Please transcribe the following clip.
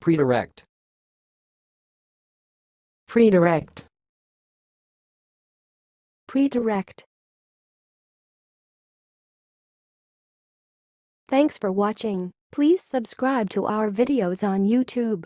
Predirect. Predirect. Predirect. Thanks for watching. Please subscribe to our videos on YouTube.